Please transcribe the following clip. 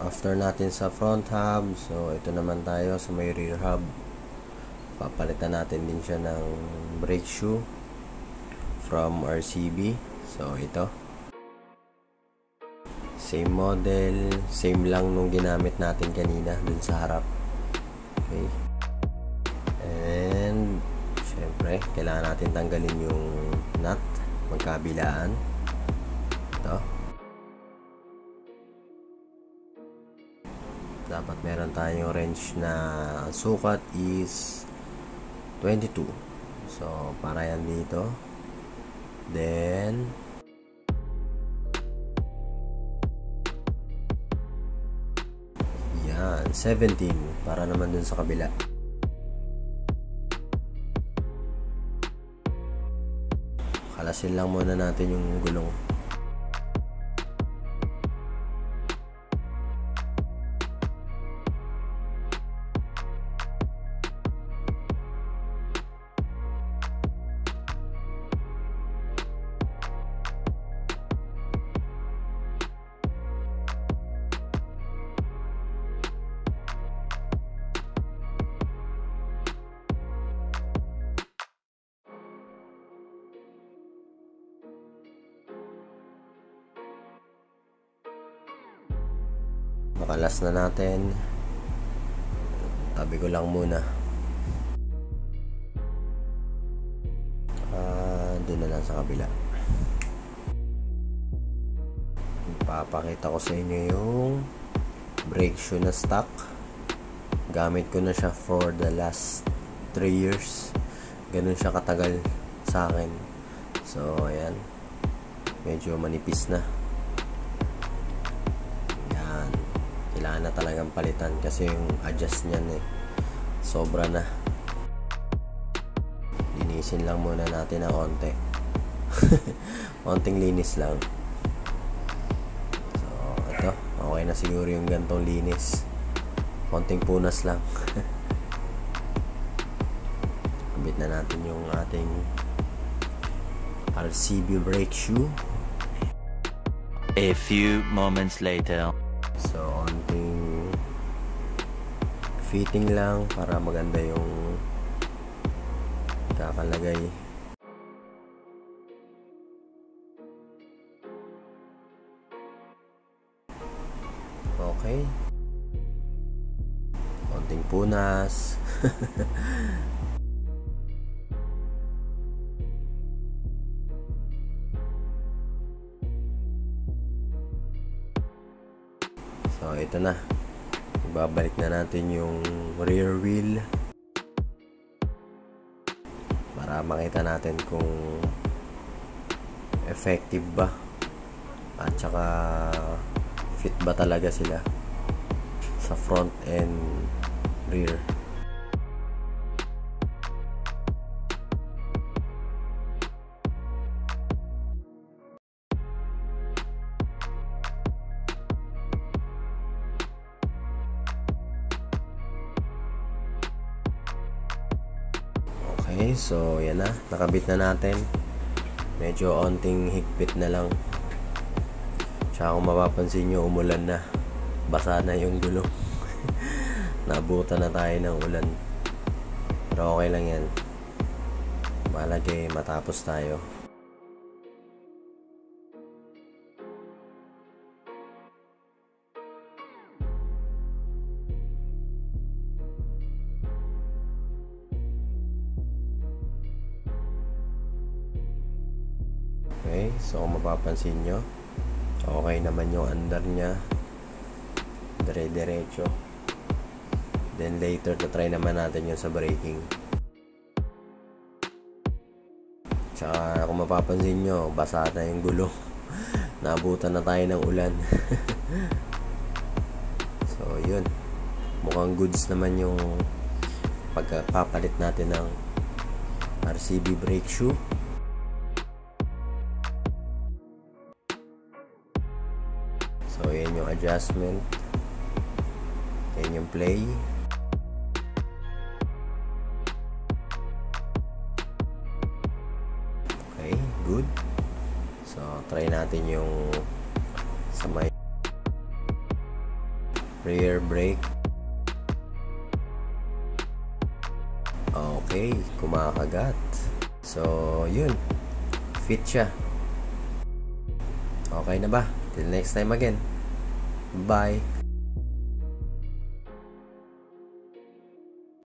after natin sa front hub so ito naman tayo sa may rear hub. Papalitan natin din siya ng brake shoe from RCB so ito. Same model same lang nung ginamit natin kanina dun sa harap. Okay. And syempre kailangan natin tanggalin yung nut magkabilaan. Ito dapat meron tayong wrench na sukat is 22 so para yan dito. Then yan 17 para naman dun sa kabila. Kalasin lang muna natin yung gulong makalas na natin. Tabi ko lang muna. Ah, doon na lang sa kabila. Papakita ko sa inyo yung brake shoe na stock. Gamit ko na siya for the last 3 years. Ganun siya katagal sa akin. So ayan. Medyo manipis na kailangan na talagang palitan kasi yung adjust niyan eh sobra na. Linisin lang muna natin ng konti. Konting linis lang. So ito okay na siguro yung gantong linis. Konting punas lang. Kabit na natin yung ating RCB brake shoe. A few moments later. So, onting fitting lang para maganda yung kakalagay. Okay. Konting punas. So, ito na. Ibabalik na natin yung rear wheel. Para makita natin kung effective ba. At saka fit ba talaga sila sa front and rear. Okay, so yan na. Nakabit na natin. Medyo onting higpit na lang. Tsaka kung mapapansin nyo, umulan na. Basa na yung gulong. Nabuta na tayo ng ulan. Pero okay lang yan. Malagay matapos tayo. Okay, so mapapansin nyo, okay naman yung under niya. Dire-diretso. Then later, try naman natin yung sa braking. Tsaka kung mapapansin nyo, basa na yung gulong. Nabutan na tayo ng ulan. so, yun. Mukhang goods naman yung pagpapalit natin ng RCB brake shoe. So, yan yung adjustment. Yan yung play. Okay, good. So, try natin yung sa may rear brake. Okay, kumakagat. So, yun. Fit siya. Okay na ba? Till next time again. Bye.